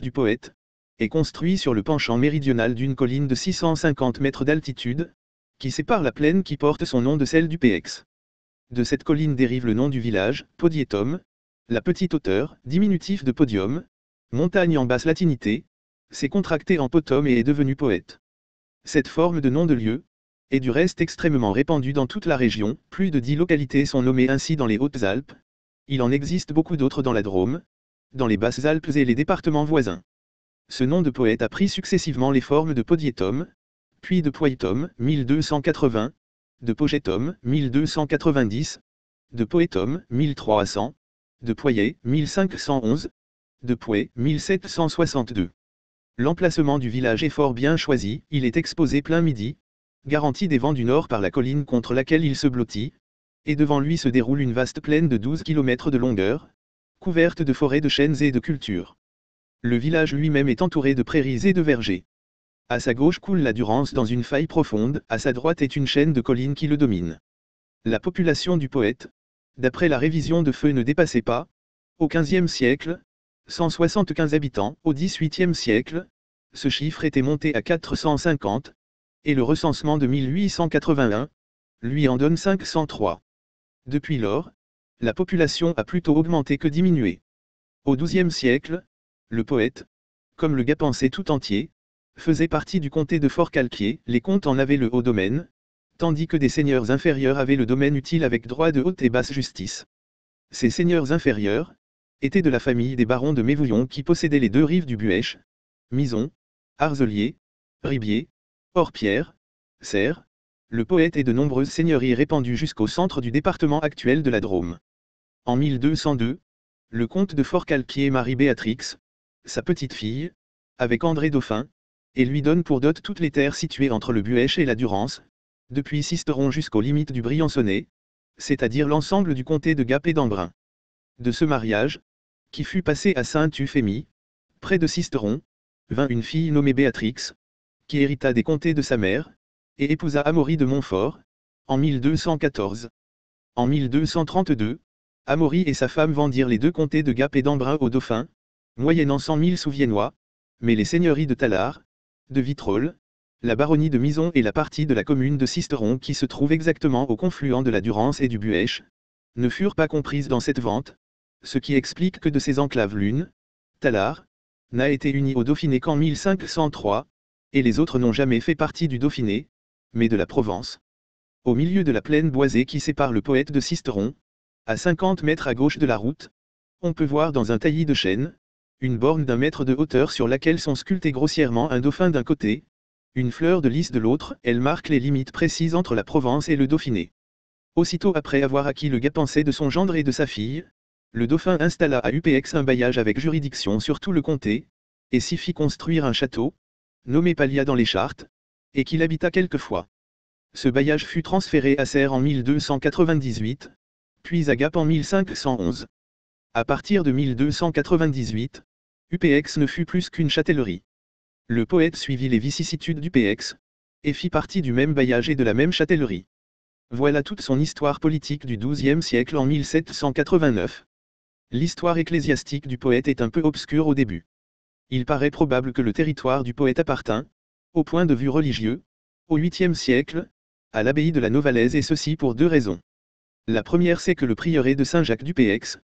Du poète est construit sur le penchant méridional d'une colline de 650 mètres d'altitude, qui sépare la plaine qui porte son nom de celle du PX. De cette colline dérive le nom du village, Podietum, la petite hauteur, diminutif de podium, montagne en basse latinité, s'est contracté en potom et est devenu poète. Cette forme de nom de lieu est du reste extrêmement répandue dans toute la région, plus de dix localités sont nommées ainsi dans les Hautes-Alpes, il en existe beaucoup d'autres dans la Drôme, dans les Basses-Alpes et les départements voisins. Ce nom de poète a pris successivement les formes de Podietum, puis de Poitum, 1280, de Pogetum, 1290, de Poetum, 1300, de Poyet, 1511, de Pouet, 1762. L'emplacement du village est fort bien choisi, il est exposé plein midi, garanti des vents du nord par la colline contre laquelle il se blottit, et devant lui se déroule une vaste plaine de 12 km de longueur, couverte de forêts de chênes et de cultures. Le village lui-même est entouré de prairies et de vergers. À sa gauche coule la Durance dans une faille profonde, à sa droite est une chaîne de collines qui le domine. La population du poète, d'après la révision de feu ne dépassait pas, au XVe siècle, 175 habitants, au XVIIIe siècle, ce chiffre était monté à 450, et le recensement de 1881, lui en donne 503. Depuis lors, la population a plutôt augmenté que diminué. Au XIIe siècle, le poète, comme le Gapensé tout entier, faisait partie du comté de Fort-Calquier, les comtes en avaient le haut domaine, tandis que des seigneurs inférieurs avaient le domaine utile avec droit de haute et basse justice. Ces seigneurs inférieurs, était de la famille des barons de Mévouillon qui possédaient les deux rives du Buèche, Mison, Arzelier, Ribier, Orpierre, Serre, le poète et de nombreuses seigneuries répandues jusqu'au centre du département actuel de la Drôme. En 1202, le comte de Fort-Calquier marie Béatrix, sa petite fille, avec André Dauphin, et lui donne pour dot toutes les terres situées entre le Buèche et la Durance, depuis Sisteron jusqu'aux limites du Briançonnais, c'est-à-dire l'ensemble du comté de Gap et d'Embrun. De ce mariage, qui fut passé à Saint-Euphémie, près de Sisteron, vint une fille nommée Béatrix, qui hérita des comtés de sa mère, et épousa Amaury de Montfort, en 1214. En 1232, Amaury et sa femme vendirent les deux comtés de Gap et d'Embrun au dauphin, moyennant 100 000 souviennois, mais les seigneuries de Tallard, de Vitrolles, la baronnie de Mison et la partie de la commune de Sisteron qui se trouve exactement au confluent de la Durance et du Buèche, ne furent pas comprises dans cette vente, ce qui explique que de ces enclaves l'une, Tallard, n'a été unie au Dauphiné qu'en 1503, et les autres n'ont jamais fait partie du Dauphiné, mais de la Provence. Au milieu de la plaine boisée qui sépare le poète de Sisteron, à 50 mètres à gauche de la route, on peut voir dans un taillis de chêne, une borne d'un mètre de hauteur sur laquelle sont sculptés grossièrement un dauphin d'un côté, une fleur de lys de l'autre, elle marque les limites précises entre la Provence et le Dauphiné. Aussitôt après avoir acquis le gapensé de son gendre et de sa fille, le dauphin installa à UPX un bailliage avec juridiction sur tout le comté, et s'y fit construire un château, nommé Palia dans les chartes, et qu'il habita quelquefois. Ce bailliage fut transféré à Serres en 1298, puis à en 1511. À partir de 1298, UPX ne fut plus qu'une châtellerie. Le poète suivit les vicissitudes d'UPX, et fit partie du même bailliage et de la même châtellerie. Voilà toute son histoire politique du XIIe siècle en 1789. L'histoire ecclésiastique du poète est un peu obscure au début. Il paraît probable que le territoire du poète appartint, au point de vue religieux, au 8e siècle, à l'abbaye de la Novalaise et ceci pour deux raisons. La première c'est que le prieuré de Saint-Jacques du Péex,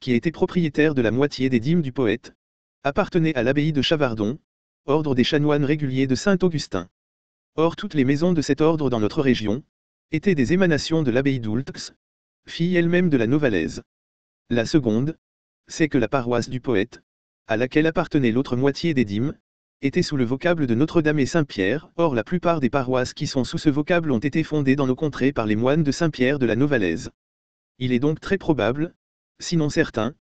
qui était propriétaire de la moitié des dîmes du poète, appartenait à l'abbaye de Chavardon, ordre des chanoines réguliers de Saint-Augustin. Or toutes les maisons de cet ordre dans notre région, étaient des émanations de l'abbaye d'Oultx, fille elle-même de la Novalaise. La seconde, c'est que la paroisse du poète, à laquelle appartenait l'autre moitié des dîmes, était sous le vocable de Notre-Dame et Saint-Pierre, or la plupart des paroisses qui sont sous ce vocable ont été fondées dans nos contrées par les moines de Saint-Pierre de la Novalaise. Il est donc très probable, sinon certain,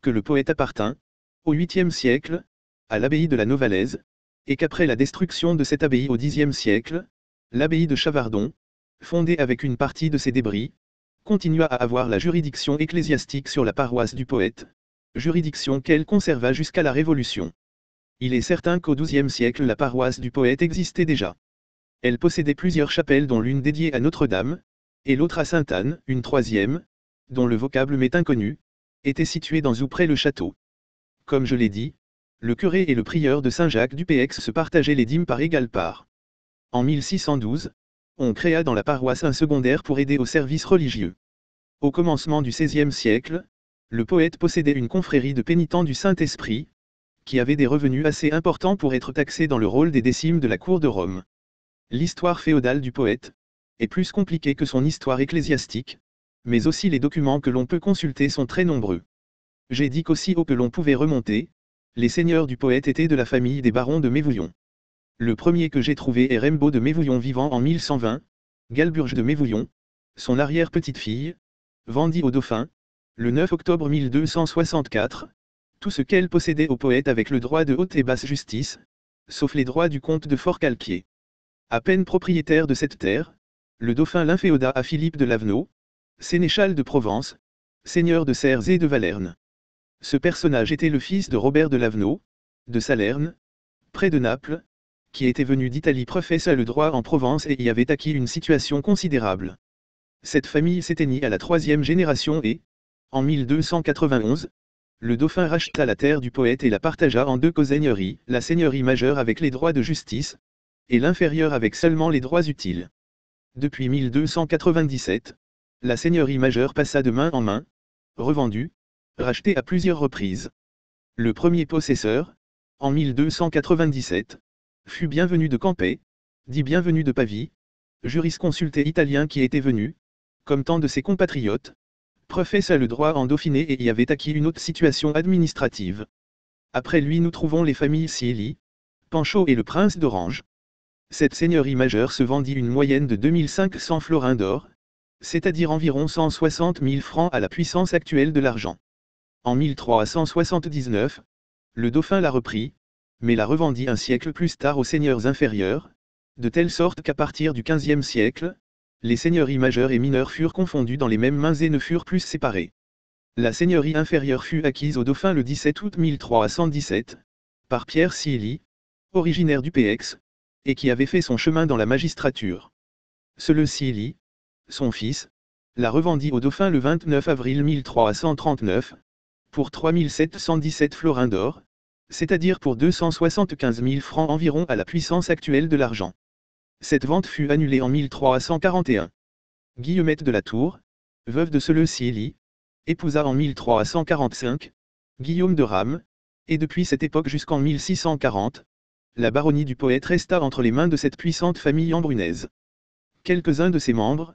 que le poète appartint, au 8e siècle, à l'abbaye de la Novalaise, et qu'après la destruction de cette abbaye au Xe siècle, l'abbaye de Chavardon, fondée avec une partie de ses débris, continua à avoir la juridiction ecclésiastique sur la paroisse du poète, juridiction qu'elle conserva jusqu'à la Révolution. Il est certain qu'au XIIe siècle la paroisse du poète existait déjà. Elle possédait plusieurs chapelles dont l'une dédiée à Notre-Dame, et l'autre à Sainte-Anne, une troisième, dont le vocable m'est inconnu, était située dans ou près le château. Comme je l'ai dit, le curé et le prieur de Saint-Jacques du PX se partageaient les dîmes par égale part. En 1612, on créa dans la paroisse un secondaire pour aider au service religieux. Au commencement du XVIe siècle, le poète possédait une confrérie de pénitents du Saint-Esprit, qui avait des revenus assez importants pour être taxé dans le rôle des décimes de la cour de Rome. L'histoire féodale du poète est plus compliquée que son histoire ecclésiastique, mais aussi les documents que l'on peut consulter sont très nombreux. J'ai dit qu'aussi haut que l'on pouvait remonter, les seigneurs du poète étaient de la famille des barons de Mévouillon. Le premier que j'ai trouvé est Rembaud de Mévouillon vivant en 1120, Galburge de Mévouillon, son arrière-petite-fille, vendit au dauphin, le 9 octobre 1264, tout ce qu'elle possédait au poète avec le droit de haute et basse justice, sauf les droits du comte de Fort-Calquier. À peine propriétaire de cette terre, le dauphin l'inféoda à Philippe de Lavenau, sénéchal de Provence, seigneur de Serres et de Valerne. Ce personnage était le fils de Robert de Lavenau, de Salerne, près de Naples, qui était venu d'Italie professa le droit en Provence et y avait acquis une situation considérable. Cette famille s'éteignit à la troisième génération et, en 1291, le dauphin racheta la terre du poète et la partagea en deux coseigneuries, la seigneurie majeure avec les droits de justice, et l'inférieure avec seulement les droits utiles. Depuis 1297, la seigneurie majeure passa de main en main, revendue, rachetée à plusieurs reprises. Le premier possesseur, en 1297, fut bienvenu de Campé, dit bienvenu de Pavie, jurisconsulté italien qui était venu, comme tant de ses compatriotes, professa le droit en Dauphiné et y avait acquis une haute situation administrative. Après lui nous trouvons les familles Sieli, Panchaud et le prince d'Orange. Cette seigneurie majeure se vendit une moyenne de 2500 florins d'or, c'est-à-dire environ 160 000 francs à la puissance actuelle de l'argent. En 1379, le dauphin la reprit, mais la revendit un siècle plus tard aux seigneurs inférieurs, de telle sorte qu'à partir du XVe siècle, les seigneuries majeures et mineures furent confondues dans les mêmes mains et ne furent plus séparées. La seigneurie inférieure fut acquise au dauphin le 17 août 1317, par Pierre Siely, originaire du PX, et qui avait fait son chemin dans la magistrature. le Siely, son fils, la revendit au dauphin le 29 avril 1339, pour 3717 florins d'or, c'est-à-dire pour 275 000 francs environ à la puissance actuelle de l'argent. Cette vente fut annulée en 1341. Guillemette de la Tour, veuve de Seleucie épousa en 1345, Guillaume de Rame, et depuis cette époque jusqu'en 1640, la baronnie du poète resta entre les mains de cette puissante famille embrunaise. Quelques-uns de ses membres,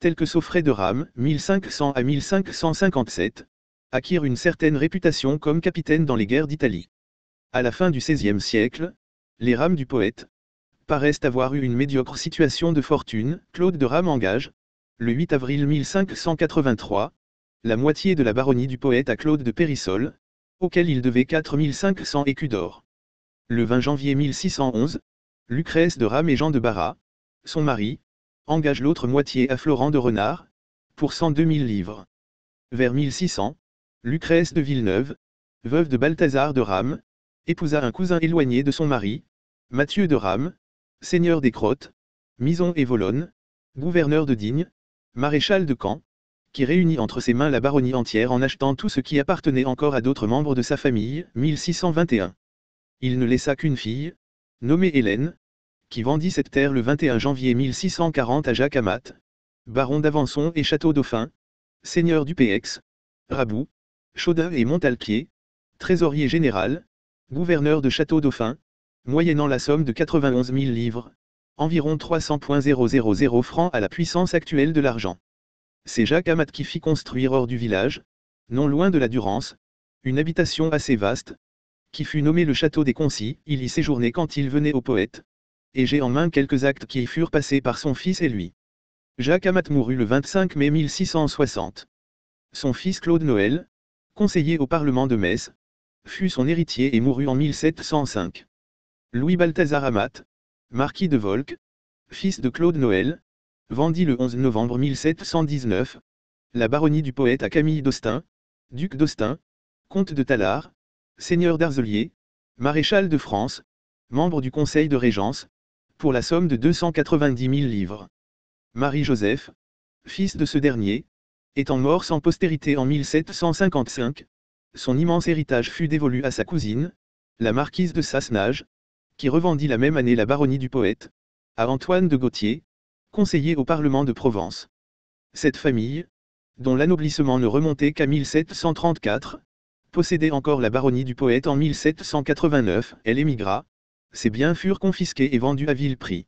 tels que Saufray de Rame, 1500 à 1557, acquirent une certaine réputation comme capitaine dans les guerres d'Italie. À la fin du XVIe siècle, les rames du poète, paraissent avoir eu une médiocre situation de fortune, Claude de Rame engage, le 8 avril 1583, la moitié de la baronnie du poète à Claude de Périssol, auquel il devait 4500 écus d'or. Le 20 janvier 1611, Lucrèce de Rame et Jean de Barras, son mari, engage l'autre moitié à Florent de Renard, pour 102 000 livres. Vers 1600, Lucrèce de Villeneuve, veuve de Balthazar de Rame, épousa un cousin éloigné de son mari, Mathieu de Rame, seigneur des Crottes, Mison et Volonne, gouverneur de Digne, maréchal de Caen, qui réunit entre ses mains la baronnie entière en achetant tout ce qui appartenait encore à d'autres membres de sa famille, 1621. Il ne laissa qu'une fille, nommée Hélène, qui vendit cette terre le 21 janvier 1640 à Jacques Amat, baron d'Avançon et Château Dauphin, seigneur du PX, Rabout, Chaudin et Montalquier, trésorier général, gouverneur de Château Dauphin, moyennant la somme de 91 000 livres, environ 300.000 francs à la puissance actuelle de l'argent. C'est Jacques Amat qui fit construire hors du village, non loin de la Durance, une habitation assez vaste, qui fut nommée le château des Concis, il y séjournait quand il venait au poète, et j'ai en main quelques actes qui y furent passés par son fils et lui. Jacques Amat mourut le 25 mai 1660. Son fils Claude Noël, conseiller au Parlement de Metz, fut son héritier et mourut en 1705. Louis Balthazar Amat, marquis de Volc, fils de Claude Noël, vendit le 11 novembre 1719, la baronnie du poète à Camille d'Austin, duc d'Austin, comte de Tallard, seigneur d'Arzelier, maréchal de France, membre du conseil de régence, pour la somme de 290 000 livres. Marie-Joseph, fils de ce dernier, étant mort sans postérité en 1755, son immense héritage fut dévolu à sa cousine, la marquise de Sassenage, qui revendit la même année la baronnie du poète, à Antoine de Gauthier, conseiller au Parlement de Provence. Cette famille, dont l'anoblissement ne remontait qu'à 1734, possédait encore la baronnie du poète en 1789, elle émigra, ses biens furent confisqués et vendus à vil prix.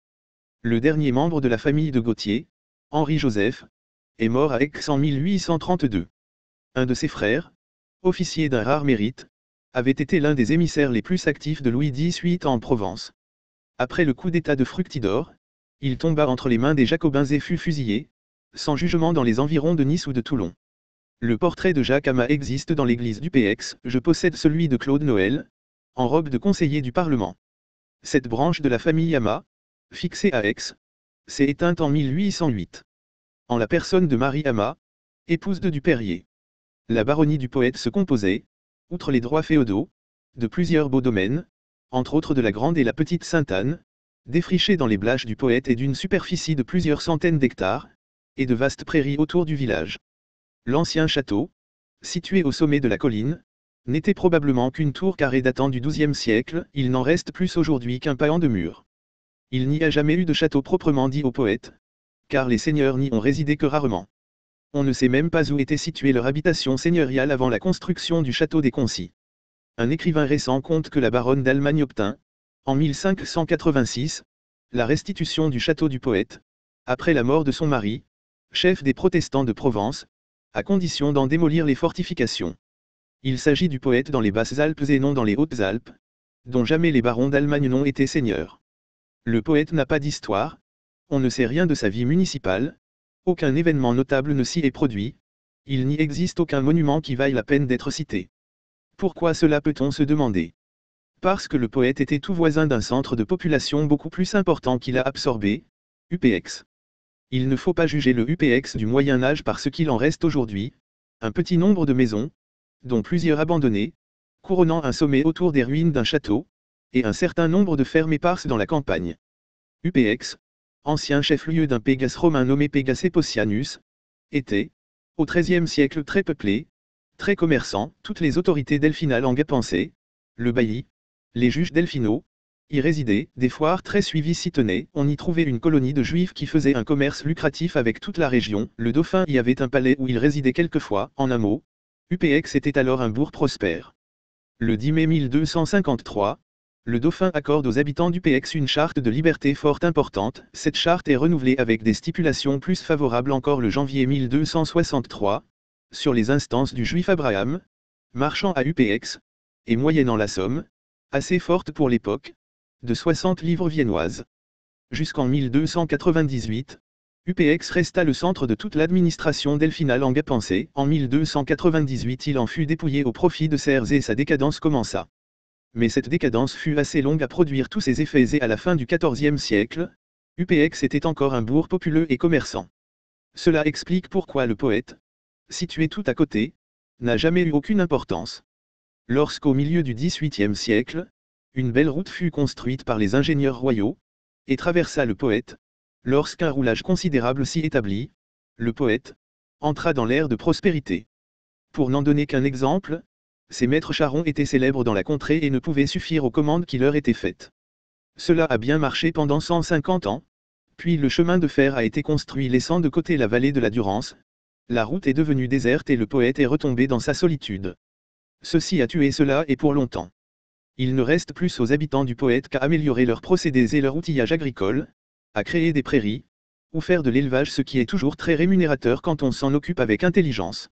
Le dernier membre de la famille de Gauthier, Henri-Joseph, est mort à Aix en 1832. Un de ses frères, officier d'un rare mérite, avait été l'un des émissaires les plus actifs de Louis XVIII en Provence. Après le coup d'état de Fructidor, il tomba entre les mains des Jacobins et fut fusillé, sans jugement dans les environs de Nice ou de Toulon. Le portrait de Jacques Amat existe dans l'église du PX, je possède celui de Claude Noël, en robe de conseiller du Parlement. Cette branche de la famille Amat, fixée à Aix, s'est éteinte en 1808. En la personne de Marie Amat, épouse de Dupérier. La baronnie du poète se composait, outre les droits féodaux, de plusieurs beaux domaines, entre autres de la Grande et la Petite Sainte-Anne, défrichés dans les blaches du poète et d'une superficie de plusieurs centaines d'hectares, et de vastes prairies autour du village. L'ancien château, situé au sommet de la colline, n'était probablement qu'une tour carrée datant du XIIe siècle, il n'en reste plus aujourd'hui qu'un paillant de mur. Il n'y a jamais eu de château proprement dit au poète, car les seigneurs n'y ont résidé que rarement. On ne sait même pas où était située leur habitation seigneuriale avant la construction du château des Concis. Un écrivain récent compte que la baronne d'Allemagne obtint, en 1586, la restitution du château du poète, après la mort de son mari, chef des protestants de Provence, à condition d'en démolir les fortifications. Il s'agit du poète dans les Basses-Alpes et non dans les Hautes-Alpes, dont jamais les barons d'Allemagne n'ont été seigneurs. Le poète n'a pas d'histoire, on ne sait rien de sa vie municipale, aucun événement notable ne s'y est produit, il n'y existe aucun monument qui vaille la peine d'être cité. Pourquoi cela peut-on se demander? Parce que le poète était tout voisin d'un centre de population beaucoup plus important qu'il a absorbé, UPX. Il ne faut pas juger le UPX du Moyen Âge par ce qu'il en reste aujourd'hui, un petit nombre de maisons, dont plusieurs abandonnées, couronnant un sommet autour des ruines d'un château, et un certain nombre de fermes éparses dans la campagne. UPX, ancien chef-lieu d'un Pégase romain nommé Pégase Eposianus, était, au XIIIe siècle très peuplé, très commerçant, toutes les autorités delphinales en pensaient, le bailli, les juges delphinaux, y résidaient, des foires très suivies s'y tenaient, on y trouvait une colonie de juifs qui faisait un commerce lucratif avec toute la région, le dauphin y avait un palais où il résidait quelquefois, en un mot, UPX était alors un bourg prospère. Le 10 mai 1253, le dauphin accorde aux habitants du PX une charte de liberté fort importante, cette charte est renouvelée avec des stipulations plus favorables encore le janvier 1263, sur les instances du juif Abraham, marchant à UPX, et moyennant la somme, assez forte pour l'époque, de 60 livres viennoises. Jusqu'en 1298, UPX resta le centre de toute l'administration delphinale en Gapensé. En 1298 il en fut dépouillé au profit de Serres et sa décadence commença mais cette décadence fut assez longue à produire tous ses effets et à la fin du XIVe siècle, UPX était encore un bourg populeux et commerçant. Cela explique pourquoi le poète, situé tout à côté, n'a jamais eu aucune importance. Lorsqu'au milieu du XVIIIe siècle, une belle route fut construite par les ingénieurs royaux, et traversa le poète, lorsqu'un roulage considérable s'y établit, le poète, entra dans l'ère de prospérité. Pour n'en donner qu'un exemple, ces maîtres charrons étaient célèbres dans la contrée et ne pouvaient suffire aux commandes qui leur étaient faites. Cela a bien marché pendant 150 ans, puis le chemin de fer a été construit laissant de côté la vallée de la Durance, la route est devenue déserte et le poète est retombé dans sa solitude. Ceci a tué cela et pour longtemps. Il ne reste plus aux habitants du poète qu'à améliorer leurs procédés et leur outillage agricole, à créer des prairies, ou faire de l'élevage ce qui est toujours très rémunérateur quand on s'en occupe avec intelligence.